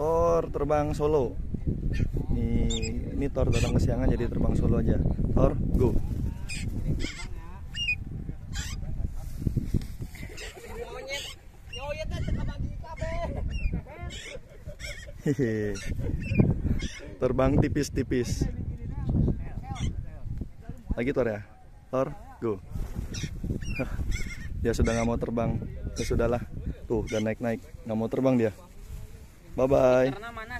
Thor terbang solo. Ini ini Thor datang kesiangan jadi terbang solo aja. Thor, go. Terbang tipis-tipis. Lagi Thor ya. Thor, go. dia sudah nggak mau terbang. Ya sudahlah. Tuh, udah naik-naik. Nggak mau terbang dia. Bye bye. Karena mana